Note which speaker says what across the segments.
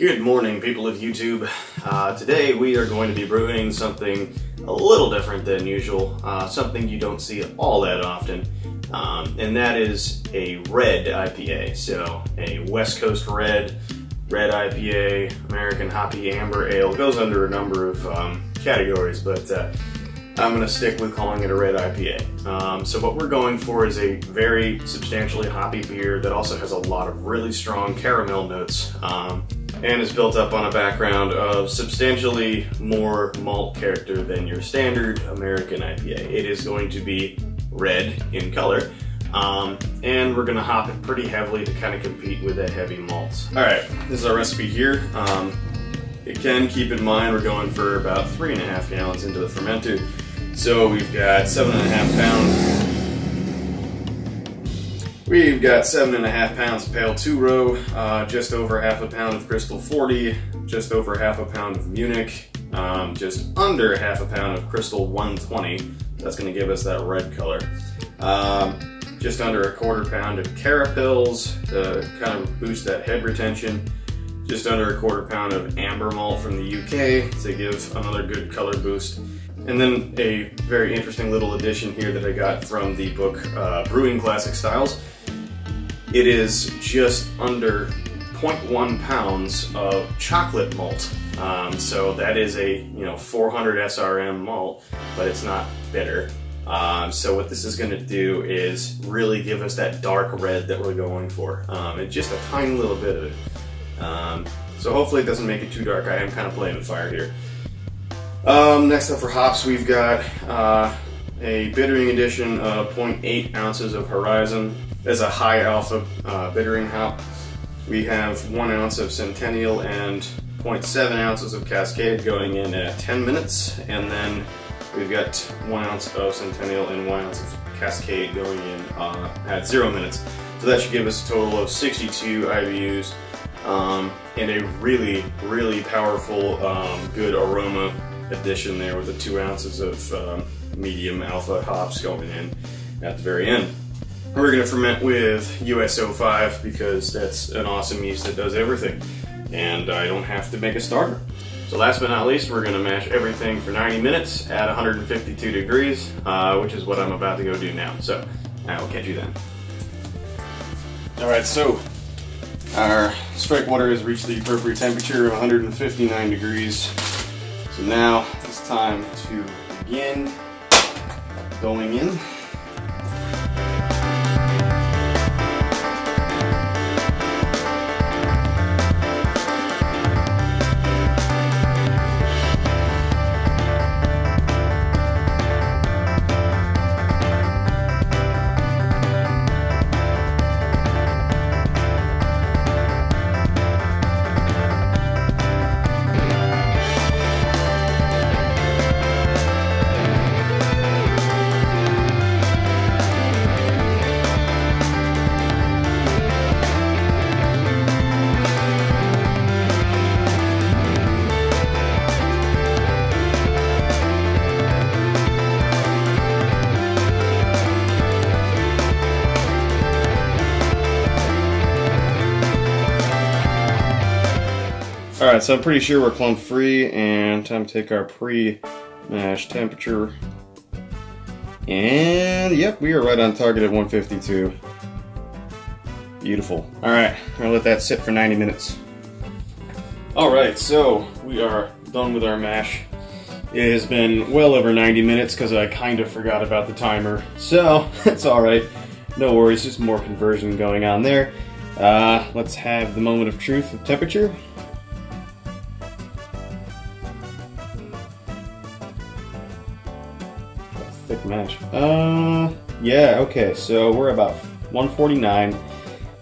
Speaker 1: Good morning, people of YouTube. Uh, today we are going to be brewing something a little different than usual, uh, something you don't see all that often, um, and that is a red IPA. So a West Coast red, red IPA, American Hoppy Amber Ale, It goes under a number of um, categories, but uh, I'm going to stick with calling it a red IPA. Um, so what we're going for is a very substantially hoppy beer that also has a lot of really strong caramel notes. And is built up on a background of substantially more malt character than your standard American IPA. It is going to be red in color, um, and we're gonna hop it pretty heavily to kind of compete with that heavy malt. All right, this is our recipe here. Um, again, keep in mind we're going for about three and a half gallons into the fermenter. So we've got seven and a half pounds We've got seven and a half pounds of Pale Two Row, uh, just over half a pound of Crystal 40, just over half a pound of Munich, um, just under half a pound of Crystal 120. That's going to give us that red color. Um, just under a quarter pound of Carapils to kind of boost that head retention. Just under a quarter pound of amber malt from the UK to give another good color boost. And then a very interesting little addition here that I got from the book uh, Brewing Classic Styles it is just under 0.1 pounds of chocolate malt. Um, so that is a you know 400 SRM malt, but it's not bitter. Um, so what this is going to do is really give us that dark red that we're going for. Um, just a tiny little bit of it. Um, so hopefully it doesn't make it too dark. I am kind of playing with fire here. Um, next up for hops, we've got uh, a bittering addition of 0.8 ounces of Horizon as a high alpha uh, bittering hop. We have one ounce of Centennial and 0.7 ounces of Cascade going in at 10 minutes, and then we've got one ounce of Centennial and one ounce of Cascade going in uh, at zero minutes. So that should give us a total of 62 IBUs um, and a really, really powerful, um, good aroma addition there with the two ounces of um, medium alpha hops going in at the very end. We're gonna ferment with US-05 because that's an awesome yeast that does everything. And I don't have to make a starter. So last but not least, we're gonna mash everything for 90 minutes at 152 degrees, uh, which is what I'm about to go do now. So I will catch you then. All right, so our strike water has reached the appropriate temperature of 159 degrees. So now it's time to begin going in. All right, so I'm pretty sure we're clump free and time to take our pre-mash temperature. And yep, we are right on target at 152. Beautiful. All right, I'm gonna let that sit for 90 minutes. All right, so we are done with our mash. It has been well over 90 minutes because I kind of forgot about the timer. So, it's all right. No worries, just more conversion going on there. Uh, let's have the moment of truth with temperature. Mash. Uh, yeah, okay, so we're about 149.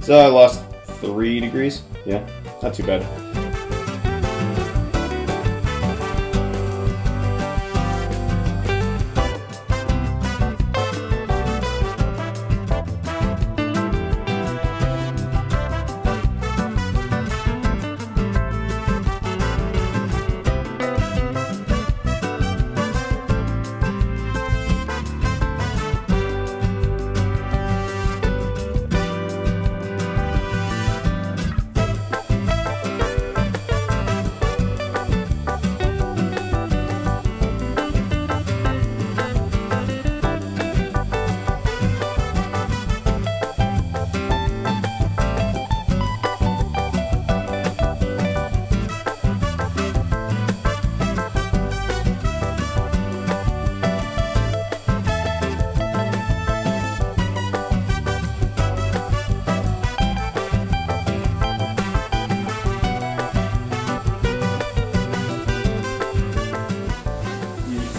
Speaker 1: So I lost three degrees. Yeah, not too bad.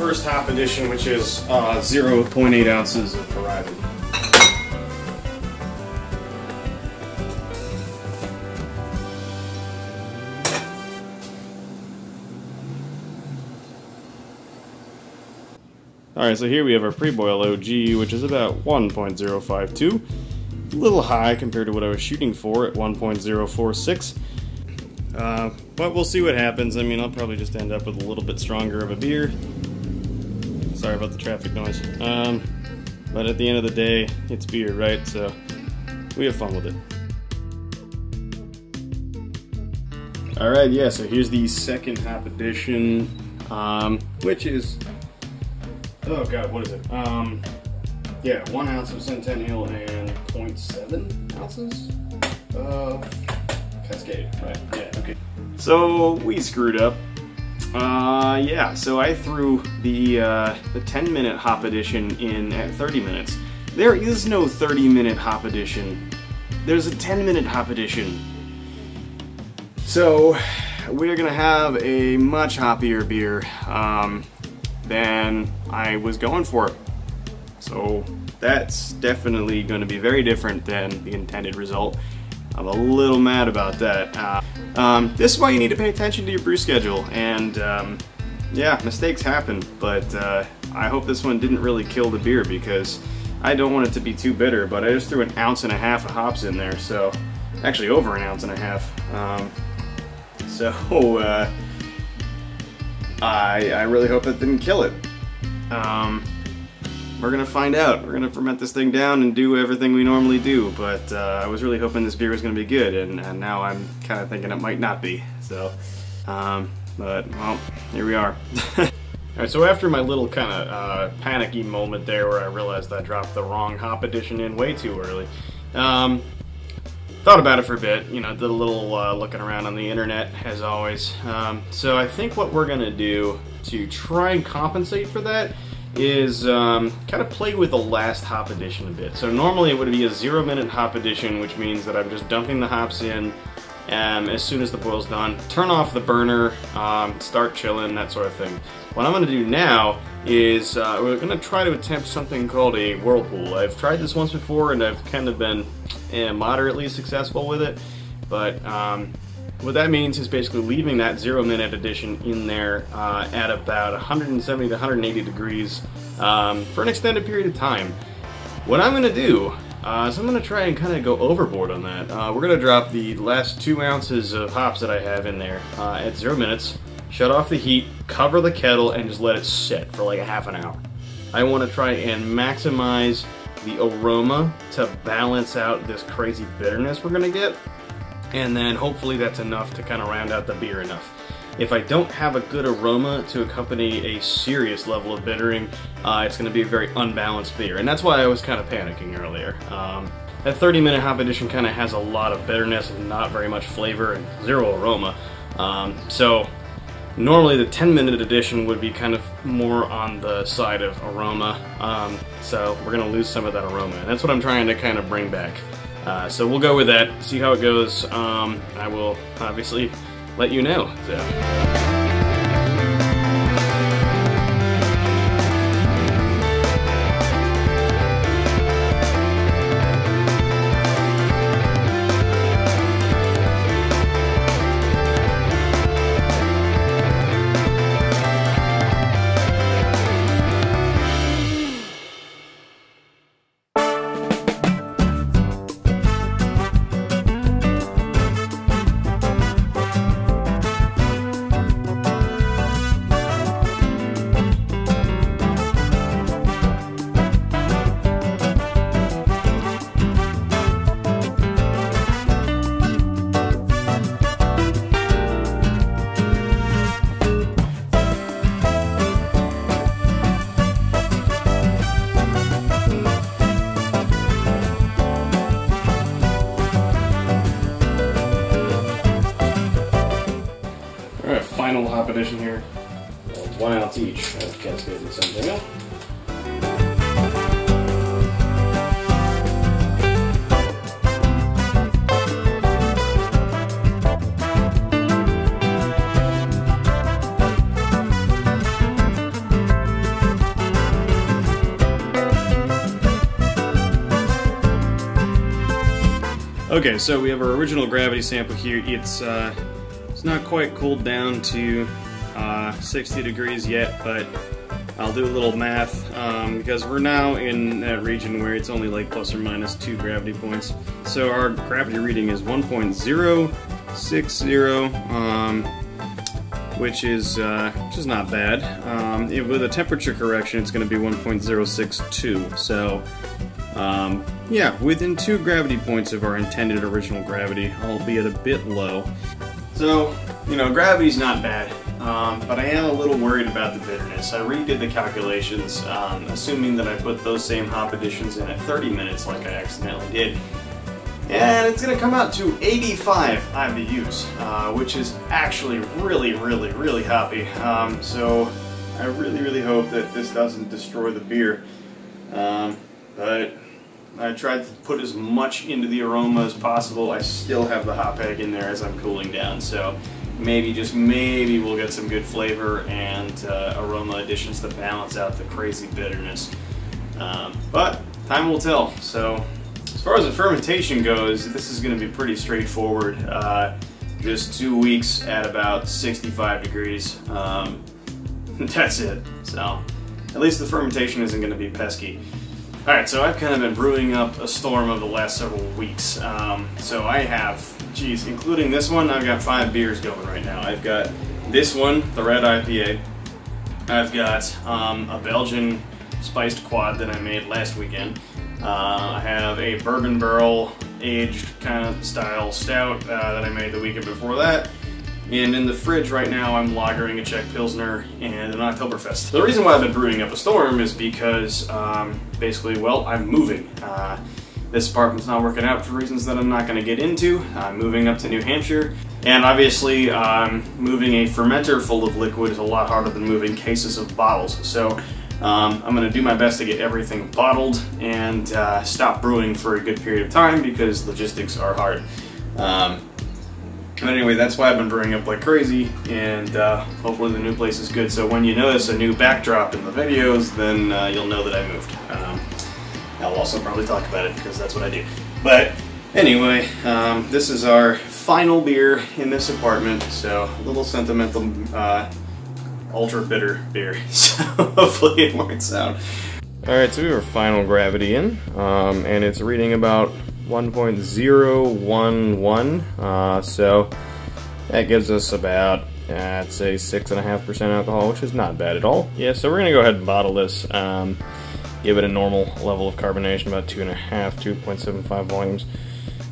Speaker 1: First hop addition, which is uh, 0.8 ounces of Horizon. Alright, so here we have our pre-boil OG, which is about 1.052. A little high compared to what I was shooting for at 1.046. Uh, but we'll see what happens. I mean, I'll probably just end up with a little bit stronger of a beer. Sorry about the traffic noise. Um, but at the end of the day, it's beer, right? So we have fun with it. Alright, yeah, so here's the second hop addition, um, which is oh god, what is it? Um, yeah, one ounce of Centennial and 0.7 ounces of Cascade, right? Yeah, okay. So we screwed up. Uh, yeah, so I threw the uh, the 10 minute hop addition in at 30 minutes. There is no 30 minute hop addition. There's a 10 minute hop addition. So we're gonna have a much hoppier beer. Um, than I was going for. So that's definitely to be very different than the intended result. I'm a little mad about that. Uh, um, this is why you need to pay attention to your brew schedule, and um, yeah, mistakes happen, but uh, I hope this one didn't really kill the beer because I don't want it to be too bitter, but I just threw an ounce and a half of hops in there, so actually over an ounce and a half. Um, so uh, I, I really hope it didn't kill it. Um, we're gonna find out. We're gonna ferment this thing down and do everything we normally do, but uh, I was really hoping this beer was gonna be good, and, and now I'm kind of thinking it might not be. So, um, but, well, here we are. Alright, so after my little kind of uh, panicky moment there where I realized I dropped the wrong hop addition in way too early, um, thought about it for a bit, you know, did a little uh, looking around on the internet, as always. Um, so I think what we're going to do to try and compensate for that is um, kind of play with the last hop addition a bit. So normally it would be a zero minute hop addition, which means that I'm just dumping the hops in um, as soon as the boil's done, turn off the burner, um, start chilling, that sort of thing. What I'm going to do now is uh, we're going to try to attempt something called a whirlpool. I've tried this once before and I've kind of been eh, moderately successful with it, but um, what that means is basically leaving that zero minute addition in there uh, at about 170 to 180 degrees um, for an extended period of time. What I'm going to do uh, so I'm going to try and kind of go overboard on that. Uh, we're going to drop the last two ounces of hops that I have in there uh, at zero minutes, shut off the heat, cover the kettle, and just let it sit for like a half an hour. I want to try and maximize the aroma to balance out this crazy bitterness we're going to get, and then hopefully that's enough to kind of round out the beer enough. If I don't have a good aroma to accompany a serious level of bittering, uh, it's going to be a very unbalanced beer. And that's why I was kind of panicking earlier. Um, that 30 minute hop addition kind of has a lot of bitterness and not very much flavor and zero aroma. Um, so normally the 10 minute addition would be kind of more on the side of aroma. Um, so we're going to lose some of that aroma. And that's what I'm trying to kind of bring back. Uh, so we'll go with that, see how it goes. Um, I will obviously let you know. So. Okay, so we have our original gravity sample here. It's uh, it's not quite cooled down to uh, 60 degrees yet, but I'll do a little math um, because we're now in that region where it's only like plus or minus two gravity points. So our gravity reading is 1.060, um, which is uh, which is not bad. Um, with a temperature correction, it's going to be 1.062. So um, yeah, within two gravity points of our intended original gravity, albeit a bit low. So, you know, gravity's not bad, um, but I am a little worried about the bitterness. I redid the calculations, um, assuming that I put those same hop additions in at 30 minutes like I accidentally did. And it's going to come out to 85 IBUs, uh, which is actually really, really, really hoppy. Um, so I really, really hope that this doesn't destroy the beer. Um, but I tried to put as much into the aroma as possible. I still have the hop egg in there as I'm cooling down, so maybe, just maybe, we'll get some good flavor and uh, aroma additions to balance out the crazy bitterness. Um, but time will tell. So as far as the fermentation goes, this is going to be pretty straightforward. Uh, just two weeks at about 65 degrees. Um, that's it. So at least the fermentation isn't going to be pesky. Alright, so I've kind of been brewing up a storm over the last several weeks. Um, so I have, geez, including this one, I've got five beers going right now. I've got this one, the Red IPA. I've got um, a Belgian spiced quad that I made last weekend. Uh, I have a bourbon barrel aged kind of style stout uh, that I made the weekend before that. And in the fridge right now, I'm lagering a Czech Pilsner and an Oktoberfest. The reason why I've been brewing up a storm is because, um, basically, well, I'm moving. Uh, this apartment's not working out for reasons that I'm not going to get into. I'm moving up to New Hampshire, and obviously, um, moving a fermenter full of liquid is a lot harder than moving cases of bottles. So, um, I'm going to do my best to get everything bottled and uh, stop brewing for a good period of time because logistics are hard. Um, but anyway, that's why I've been brewing up like crazy, and uh, hopefully the new place is good. So when you notice a new backdrop in the videos, then uh, you'll know that I moved. Um, I'll also probably talk about it because that's what I do. But anyway, um, this is our final beer in this apartment, so a little sentimental, uh, ultra bitter beer. So hopefully it works out. Alright, so we have our final gravity in, um, and it's reading about 1.011, uh, so that gives us about, I'd say 6.5% alcohol, which is not bad at all. Yeah, so we're going to go ahead and bottle this, um, give it a normal level of carbonation, about 2.5, 2.75 volumes,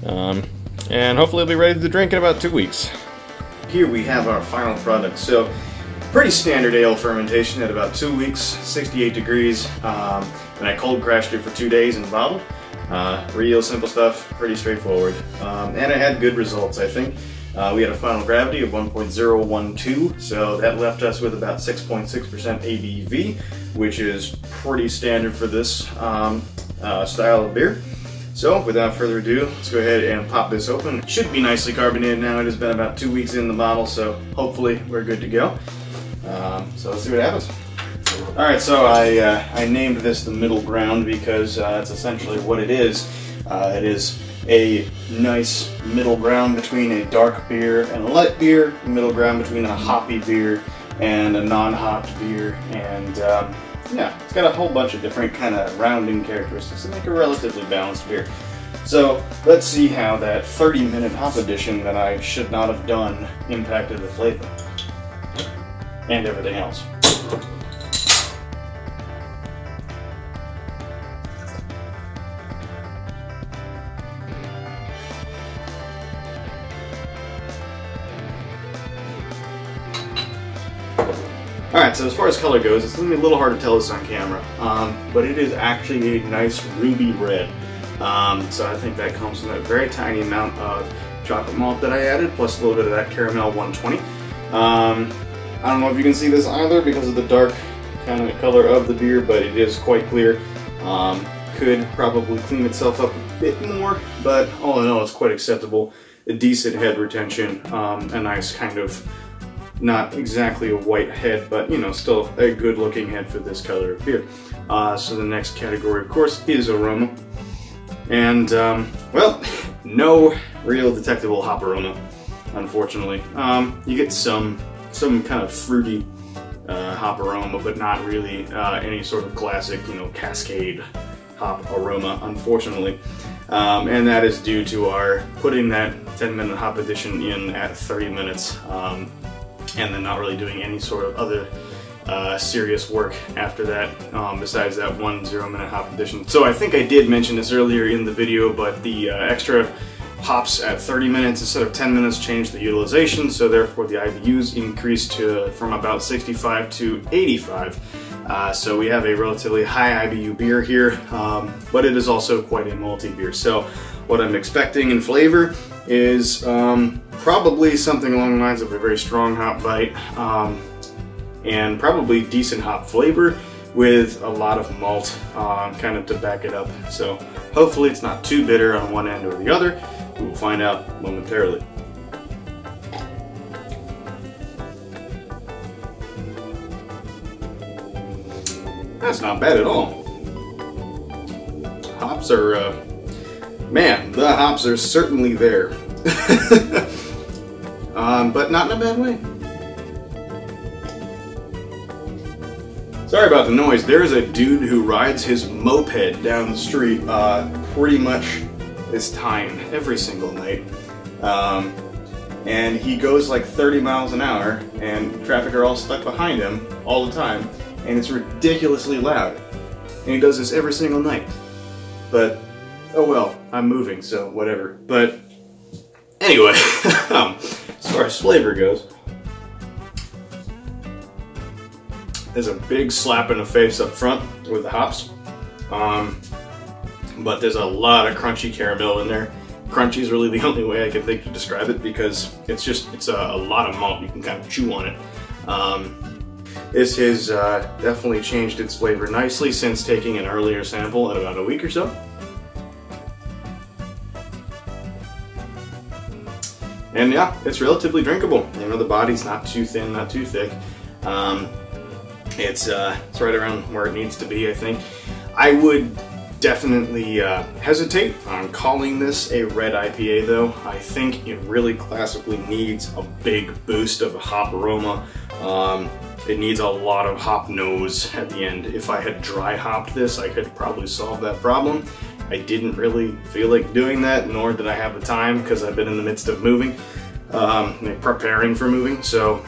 Speaker 1: um, and hopefully it'll be ready to drink in about two weeks. Here we have our final product. So pretty standard ale fermentation at about two weeks, 68 degrees, um, and I cold crashed it for two days and bottled. Uh, real simple stuff, pretty straightforward. Um, and it had good results, I think. Uh, we had a final gravity of 1.012, so that left us with about 6.6% ABV, which is pretty standard for this um, uh, style of beer. So, without further ado, let's go ahead and pop this open. It should be nicely carbonated now. It has been about two weeks in the bottle, so hopefully we're good to go. Um, so let's see what happens. All right, so I, uh, I named this the middle ground because uh, essentially what it is. Uh, it is a nice middle ground between a dark beer and a light beer, middle ground between a hoppy beer and a non-hopped beer, and um, yeah, it's got a whole bunch of different kind of rounding characteristics to make a relatively balanced beer. So let's see how that 30 minute hop addition that I should not have done impacted the flavor and everything else. So as far as color goes, it's going to be a little hard to tell this on camera, um, but it is actually a nice ruby red. Um, so I think that comes from a very tiny amount of chocolate malt that I added, plus a little bit of that caramel 120. Um, I don't know if you can see this either because of the dark kind of color of the beer, but it is quite clear. Um, could probably clean itself up a bit more, but all in all, it's quite acceptable. A decent head retention, um, a nice kind of not exactly a white head, but you know, still a good looking head for this color of beer. Uh, so the next category, of course, is aroma. And, um, well, no real detectable hop aroma, unfortunately. Um, you get some some kind of fruity uh, hop aroma, but not really uh, any sort of classic, you know, cascade hop aroma, unfortunately. Um, and that is due to our putting that 10 minute hop addition in at 30 minutes um, and then not really doing any sort of other uh, serious work after that, um, besides that one zero minute hop addition. So I think I did mention this earlier in the video, but the uh, extra hops at 30 minutes instead of 10 minutes changed the utilization, so therefore the IBUs increased to from about 65 to 85. Uh, so we have a relatively high IBU beer here, um, but it is also quite a malty beer. So what I'm expecting in flavor is um, probably something along the lines of a very strong hop bite um, and probably decent hop flavor with a lot of malt uh, kind of to back it up. So hopefully it's not too bitter on one end or the other. We will find out momentarily. That's not bad at all. Hops are, uh, man, the hops are certainly there. um, but not in a bad way. Sorry about the noise. There is a dude who rides his moped down the street uh, pretty much this time every single night. Um, and he goes like 30 miles an hour, and traffic are all stuck behind him all the time, and it's ridiculously loud. And he does this every single night. But, oh well, I'm moving, so whatever. But, anyway, um, as far as flavor goes, there's a big slap in the face up front with the hops. Um, but there's a lot of crunchy caramel in there. Crunchy is really the only way I can think to describe it because it's just, it's a, a lot of malt. You can kind of chew on it. Um, this has uh, definitely changed its flavor nicely since taking an earlier sample at about a week or so. And yeah, it's relatively drinkable. You know, the body's not too thin, not too thick. Um, it's, uh, it's right around where it needs to be, I think. I would definitely uh, hesitate on calling this a red IPA though. I think it really classically needs a big boost of a hop aroma. Um, it needs a lot of hop nose at the end. If I had dry hopped this, I could probably solve that problem. I didn't really feel like doing that, nor did I have the time because I've been in the midst of moving, um, preparing for moving. So,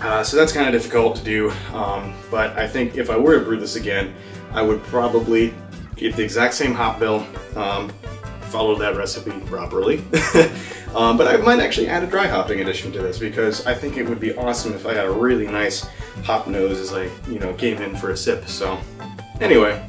Speaker 1: uh, so that's kind of difficult to do. Um, but I think if I were to brew this again, I would probably get the exact same hop bill, um, follow that recipe properly. um, but I might actually add a dry hopping addition to this because I think it would be awesome if I had a really nice hop nose as I, you know, came in for a sip. So anyway,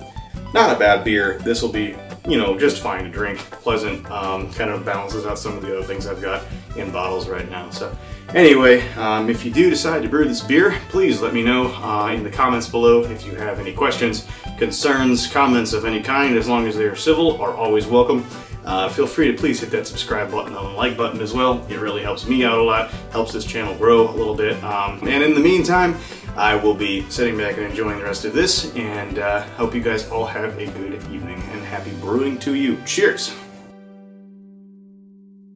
Speaker 1: not a bad beer. This will be, you know, just fine to drink, pleasant, um, kind of balances out some of the other things I've got in bottles right now. So anyway, um, if you do decide to brew this beer, please let me know uh, in the comments below if you have any questions concerns, comments of any kind, as long as they are civil, are always welcome. Uh, feel free to please hit that subscribe button and the like button as well. It really helps me out a lot, helps this channel grow a little bit. Um, and in the meantime, I will be sitting back and enjoying the rest of this, and uh, hope you guys all have a good evening, and happy brewing to you. Cheers!